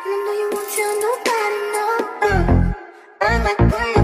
I know you won't tell nobody, no. Uh, I'm like,